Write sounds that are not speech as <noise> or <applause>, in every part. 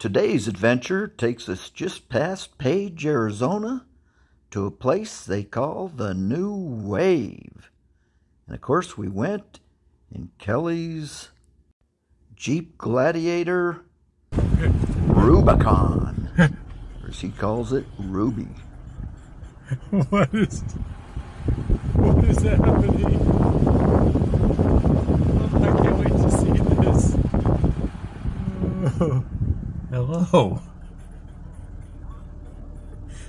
Today's adventure takes us just past Page, Arizona, to a place they call the New Wave. And of course, we went in Kelly's Jeep Gladiator Rubicon, or as he calls it, Ruby. <laughs> what is what is happening? Oh, I can't wait to see this. <laughs> Oh, hello.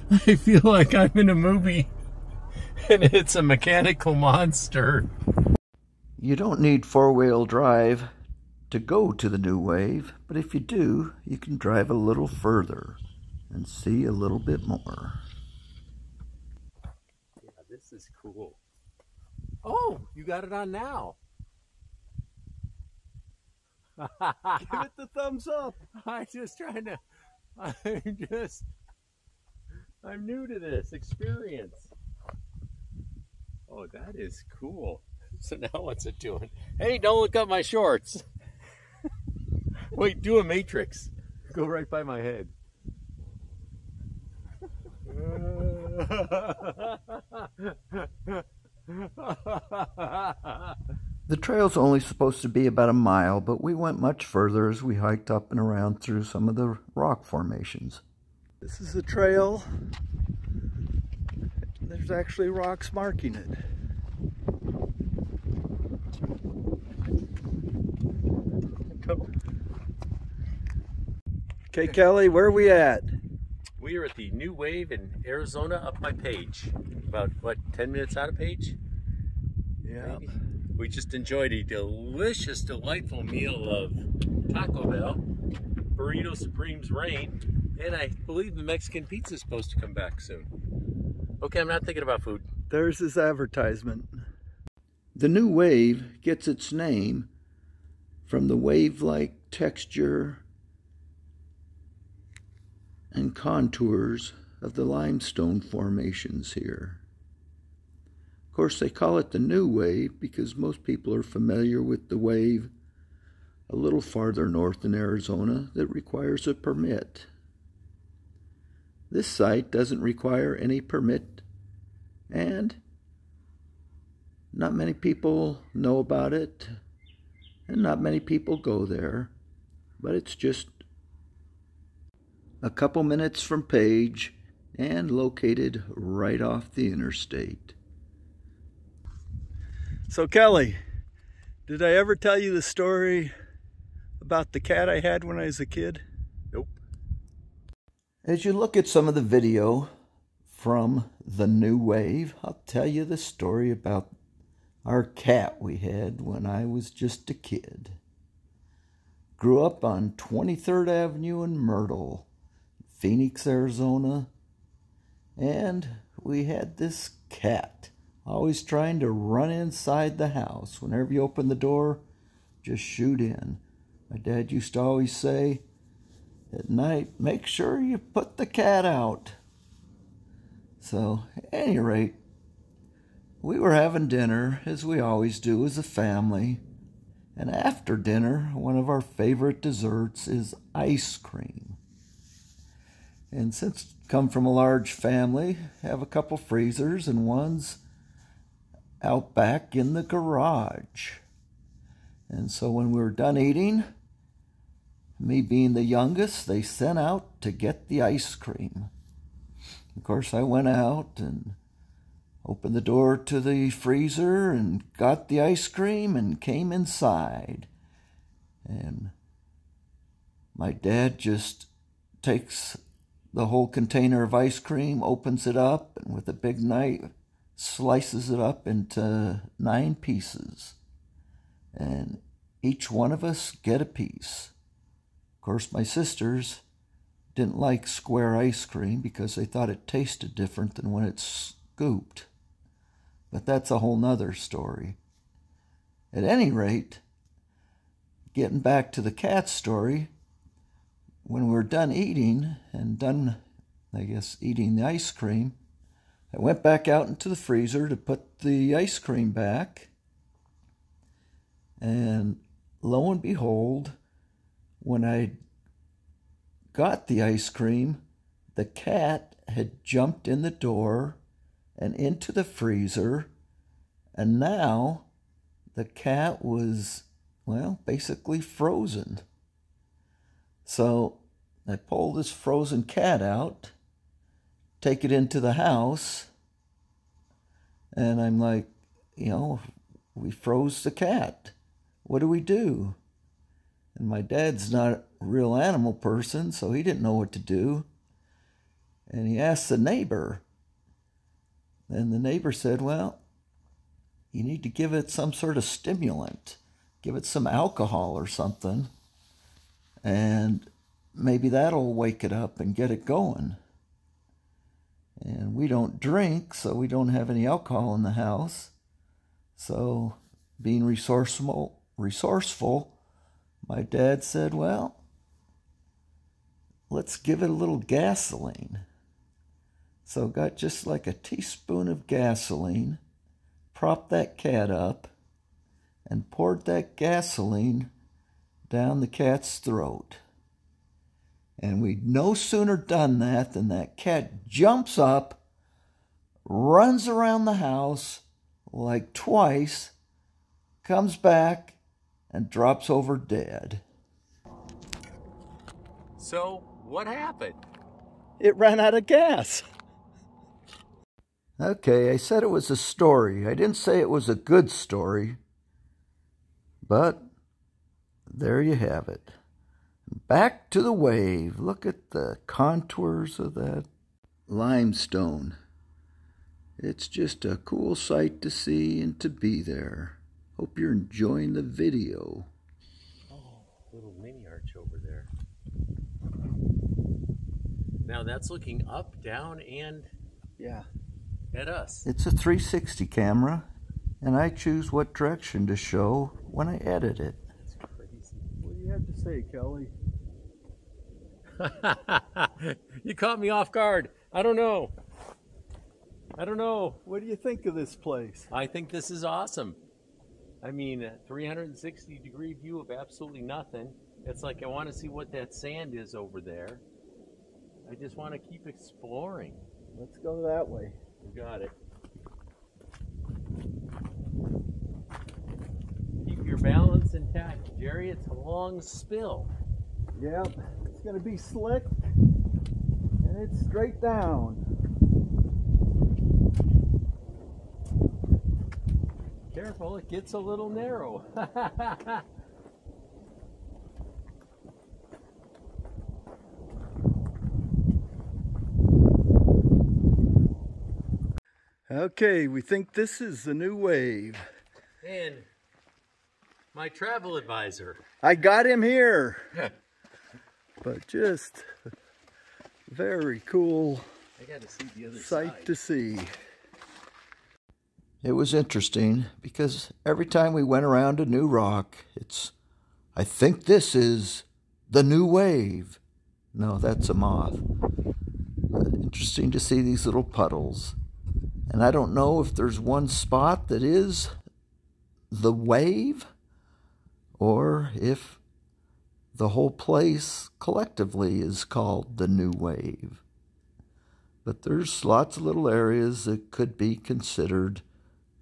<laughs> I feel like I'm in a movie <laughs> and it's a mechanical monster. You don't need four wheel drive to go to the new wave, but if you do, you can drive a little further and see a little bit more. Yeah, this is cool. Oh, you got it on now. <laughs> Give it the thumbs up. <laughs> I'm just trying to. <laughs> I'm just. I'm new to this experience. Oh, that is cool. So now what's it doing? Hey, don't look up my shorts. Wait, do a matrix. Go right by my head. The trail's only supposed to be about a mile, but we went much further as we hiked up and around through some of the rock formations. This is a trail. There's actually rocks marking it. Okay, Kelly, where are we at? We are at the New Wave in Arizona up by Page. About, what, 10 minutes out of Page? Yeah. Maybe. We just enjoyed a delicious, delightful meal of Taco Bell, Burrito Supreme's Rain, and I believe the Mexican pizza is supposed to come back soon. Okay, I'm not thinking about food. There's his advertisement. The new wave gets its name from the wave like texture and contours of the limestone formations here. Of course, they call it the new wave because most people are familiar with the wave a little farther north in Arizona that requires a permit. This site doesn't require any permit, and not many people know about it, and not many people go there, but it's just a couple minutes from Page and located right off the interstate. So, Kelly, did I ever tell you the story about the cat I had when I was a kid? Nope. As you look at some of the video from the new wave, I'll tell you the story about our cat we had when I was just a kid. Grew up on 23rd Avenue in Myrtle, Phoenix, Arizona, and we had this cat always trying to run inside the house. Whenever you open the door, just shoot in. My dad used to always say, at night, make sure you put the cat out. So, at any rate, we were having dinner, as we always do as a family. And after dinner, one of our favorite desserts is ice cream. And since come from a large family, have a couple freezers and one's out back in the garage. And so when we were done eating, me being the youngest, they sent out to get the ice cream. Of course, I went out and opened the door to the freezer and got the ice cream and came inside. And my dad just takes the whole container of ice cream, opens it up, and with a big knife slices it up into nine pieces. And each one of us get a piece. Of course, my sisters didn't like square ice cream because they thought it tasted different than when it's scooped. But that's a whole nother story. At any rate, getting back to the cat story, when we're done eating and done, I guess, eating the ice cream, I went back out into the freezer to put the ice cream back. And lo and behold, when I got the ice cream, the cat had jumped in the door and into the freezer, and now the cat was, well, basically frozen. So I pulled this frozen cat out, take it into the house, and I'm like, you know, we froze the cat. What do we do? And my dad's not a real animal person, so he didn't know what to do. And he asked the neighbor. And the neighbor said, Well, you need to give it some sort of stimulant, give it some alcohol or something, and maybe that'll wake it up and get it going. And we don't drink, so we don't have any alcohol in the house. So, being resourceful, resourceful, my dad said, "Well, let's give it a little gasoline." So, got just like a teaspoon of gasoline, propped that cat up, and poured that gasoline down the cat's throat. And we'd no sooner done that than that cat jumps up, runs around the house like twice, comes back, and drops over dead. So, what happened? It ran out of gas. Okay, I said it was a story. I didn't say it was a good story. But there you have it. Back to the wave. Look at the contours of that limestone. It's just a cool sight to see and to be there. Hope you're enjoying the video. Oh, little mini arch over there. Now that's looking up, down, and Yeah. at us. It's a 360 camera, and I choose what direction to show when I edit it. That's crazy. What do you have to say, Kelly? <laughs> you caught me off guard. I don't know. I don't know. What do you think of this place? I think this is awesome. I mean, a 360 degree view of absolutely nothing. It's like I want to see what that sand is over there. I just want to keep exploring. Let's go that way. You got it. Keep your balance intact, Jerry. It's a long spill. Yep. It's going to be slick. And it's straight down. Careful, it gets a little narrow. <laughs> Okay, we think this is the new wave. and my travel advisor. I got him here. <laughs> but just very cool I got to see the other sight side. to see. It was interesting because every time we went around a new rock, it's, I think this is the new wave. No, that's a moth. But interesting to see these little puddles. And I don't know if there's one spot that is the wave or if the whole place collectively is called the new wave. But there's lots of little areas that could be considered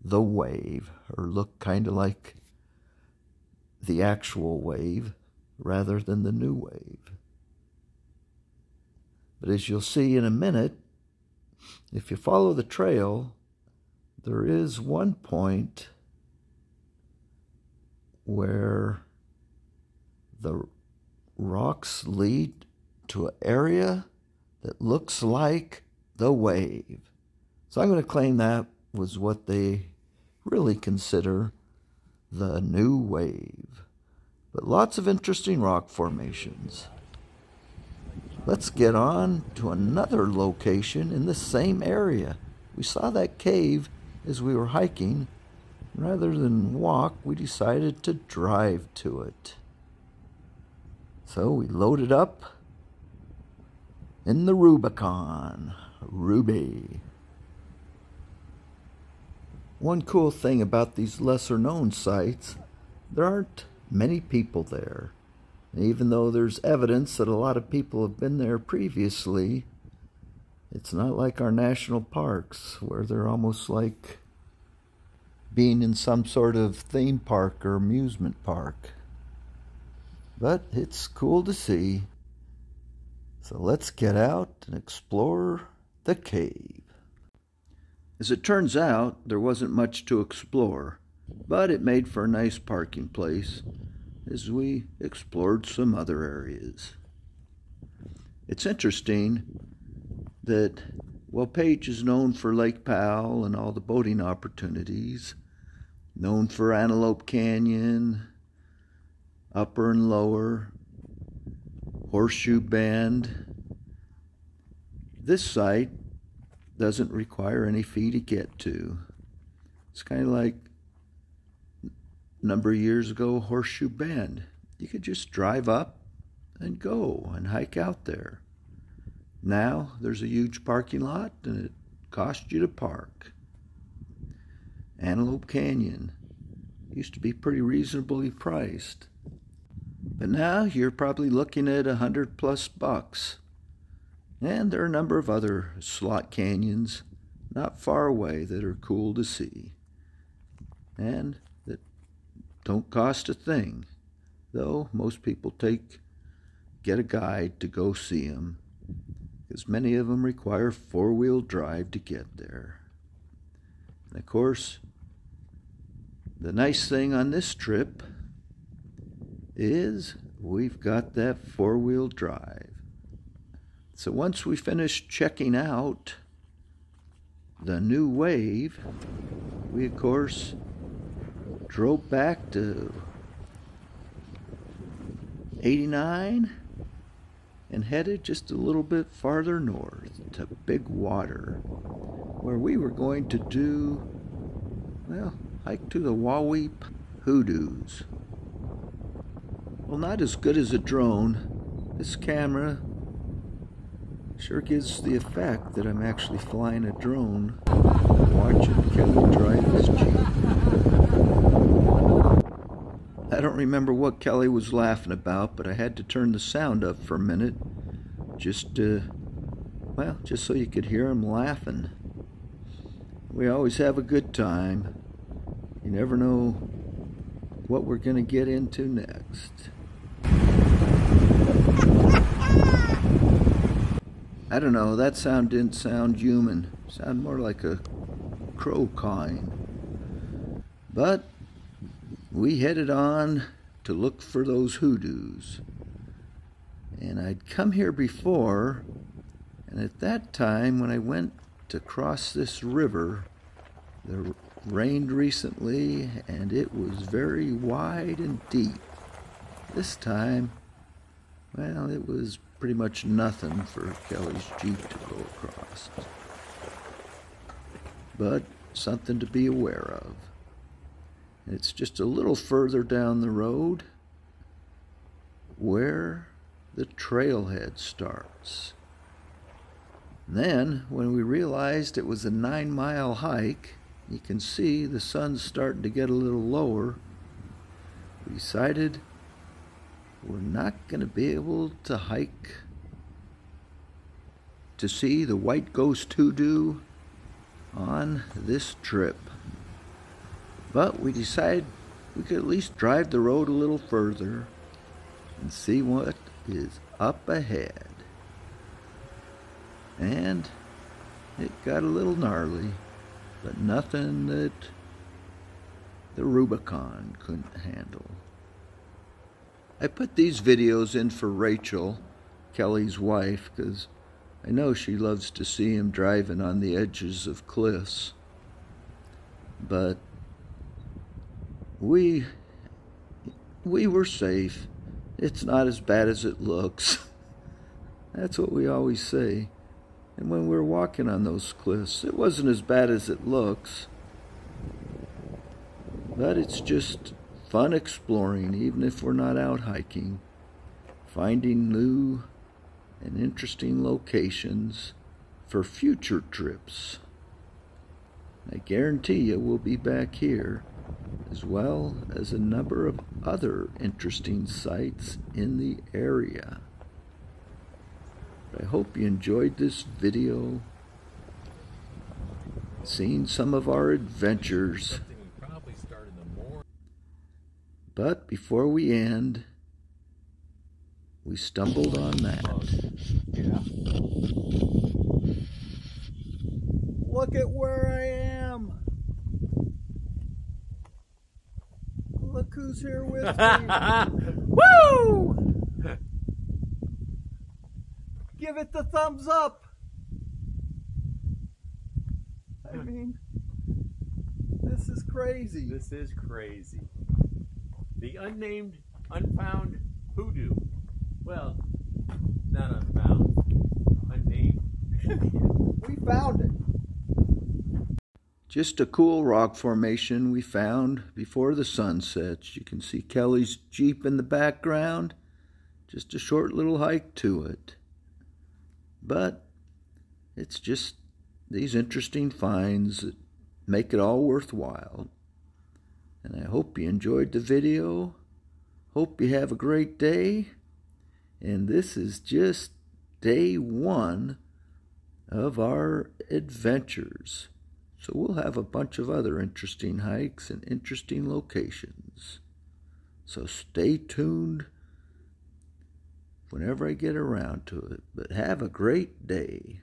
the wave or look kind of like the actual wave rather than the new wave. But as you'll see in a minute, if you follow the trail, there is one point where the rocks lead to an area that looks like the wave. So I'm going to claim that was what they really consider the new wave. But lots of interesting rock formations. Let's get on to another location in the same area. We saw that cave as we were hiking. Rather than walk, we decided to drive to it. So we loaded up in the Rubicon. Ruby. One cool thing about these lesser known sites, there aren't many people there. Even though there's evidence that a lot of people have been there previously, it's not like our national parks where they're almost like being in some sort of theme park or amusement park. But it's cool to see. So let's get out and explore the cave. As it turns out, there wasn't much to explore, but it made for a nice parking place as we explored some other areas. It's interesting that while Page is known for Lake Powell and all the boating opportunities, known for Antelope Canyon, Upper and Lower, Horseshoe Bend, this site doesn't require any fee to get to. It's kind of like a number of years ago, Horseshoe Bend. You could just drive up and go and hike out there. Now there's a huge parking lot and it costs you to park. Antelope Canyon used to be pretty reasonably priced. But now you're probably looking at a hundred plus bucks. And there are a number of other slot canyons not far away that are cool to see. And that don't cost a thing, though most people take get a guide to go see them, because many of them require four wheel drive to get there. And of course, the nice thing on this trip is we've got that four wheel drive. So once we finished checking out the new wave, we of course drove back to 89 and headed just a little bit farther north to Big Water, where we were going to do, well, hike to the Wahweap Hoodoos. Well, not as good as a drone. This camera sure gives the effect that I'm actually flying a drone watching drive his Jeep. I don't remember what Kelly was laughing about, but I had to turn the sound up for a minute just to, well, just so you could hear him laughing. We always have a good time. You never know what we're going to get into next. I don't know, that sound didn't sound human. It sounded more like a crow cawing. But we headed on to look for those hoodoos. And I'd come here before, and at that time when I went to cross this river, it rained recently and it was very wide and deep. This time, well, it was pretty much nothing for Kelly's Jeep to go across. But something to be aware of. It's just a little further down the road where the trailhead starts. Then, when we realized it was a nine mile hike, you can see the sun's starting to get a little lower. We decided we're not going to be able to hike to see the White Ghost Hoodoo on this trip. But we decided we could at least drive the road a little further and see what is up ahead. And it got a little gnarly, but nothing that the Rubicon couldn't handle. I put these videos in for Rachel, Kelly's wife, because I know she loves to see him driving on the edges of cliffs. But we we were safe. It's not as bad as it looks. <laughs> That's what we always say. And when we were walking on those cliffs, it wasn't as bad as it looks. But it's just fun exploring, even if we're not out hiking, finding new and interesting locations for future trips. I guarantee you we'll be back here as well as a number of other interesting sites in the area. I hope you enjoyed this video, seeing some of our adventures. But before we end, we stumbled on that. Yeah. Look at where I am. Look who's here with me. <laughs> Woo! Give it the thumbs up. I mean, this is crazy. This is crazy. The unnamed, unfound hoodoo. Well, not unfound, unnamed. <laughs> we found it. Just a cool rock formation we found before the sun sets. You can see Kelly's Jeep in the background. Just a short little hike to it. But it's just these interesting finds that make it all worthwhile. And I hope you enjoyed the video. Hope you have a great day. And this is just day one of our adventures. So we'll have a bunch of other interesting hikes and interesting locations. So stay tuned whenever I get around to it. But have a great day.